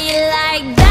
you like that?